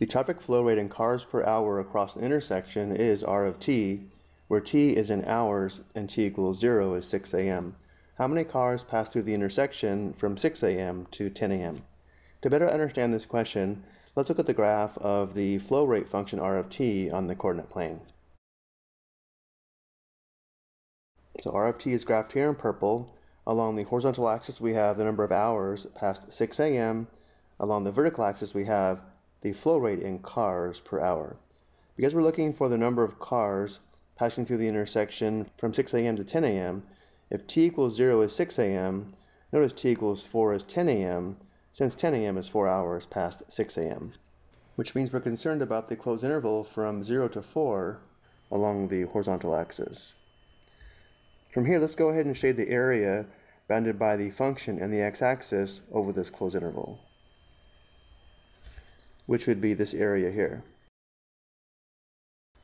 The traffic flow rate in cars per hour across an intersection is R of t, where t is in hours and t equals 0 is 6 a.m. How many cars pass through the intersection from 6 a.m. to 10 a.m.? To better understand this question, let's look at the graph of the flow rate function R of t on the coordinate plane. So R of t is graphed here in purple. Along the horizontal axis we have the number of hours past 6 a.m. Along the vertical axis we have the flow rate in cars per hour. Because we're looking for the number of cars passing through the intersection from 6 a.m. to 10 a.m., if t equals 0 is 6 a.m., notice t equals 4 is 10 a.m., since 10 a.m. is 4 hours past 6 a.m., which means we're concerned about the closed interval from 0 to 4 along the horizontal axis. From here, let's go ahead and shade the area bounded by the function and the x-axis over this closed interval which would be this area here.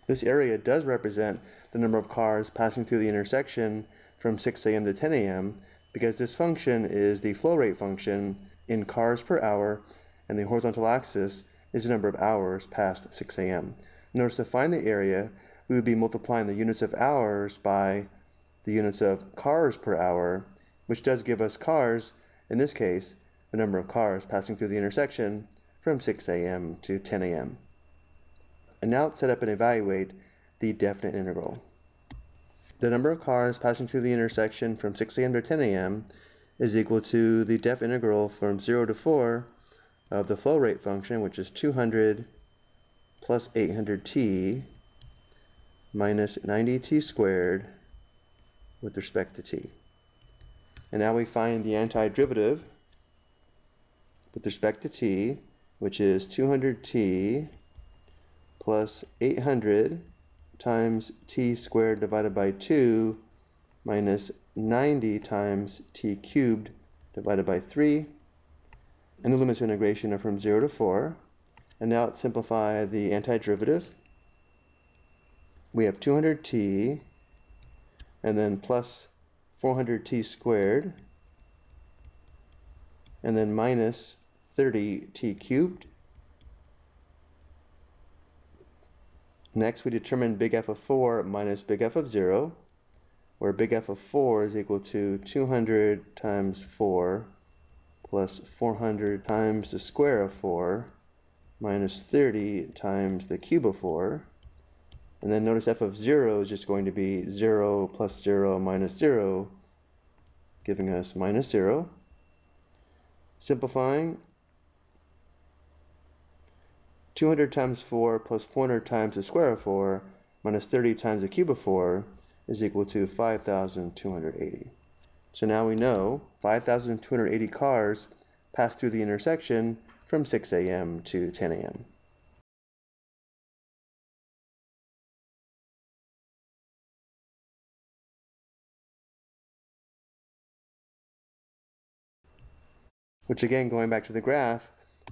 This area does represent the number of cars passing through the intersection from 6 a.m. to 10 a.m. because this function is the flow rate function in cars per hour and the horizontal axis is the number of hours past 6 a.m. Notice to find the area, we would be multiplying the units of hours by the units of cars per hour, which does give us cars, in this case, the number of cars passing through the intersection from 6 a.m. to 10 a.m. And now let's set up and evaluate the definite integral. The number of cars passing through the intersection from 6 a.m. to 10 a.m. is equal to the def integral from 0 to 4 of the flow rate function, which is 200 plus 800t minus 90t squared with respect to t. And now we find the antiderivative with respect to t, which is 200t plus 800 times t squared divided by 2 minus 90 times t cubed divided by 3. And the limits of integration are from 0 to 4. And now let's simplify the antiderivative. We have 200t and then plus 400t squared and then minus 30t cubed. Next, we determine big F of 4 minus big F of 0, where big F of 4 is equal to 200 times 4 plus 400 times the square of 4 minus 30 times the cube of 4. And then notice f of 0 is just going to be 0 plus 0 minus 0, giving us minus 0. Simplifying, 200 times 4 plus 400 times the square of 4 minus 30 times the cube of 4 is equal to 5,280. So now we know 5,280 cars pass through the intersection from 6 a.m. to 10 a.m. Which again, going back to the graph,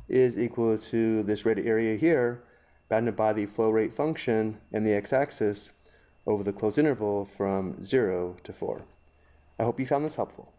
is equal to this red area here, bounded by the flow rate function and the x-axis over the closed interval from 0 to 4. I hope you found this helpful.